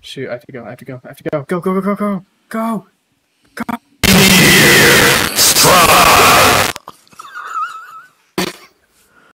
Shoot, I have to go. I have to go. I have to go. Go, go, go, go, go, go.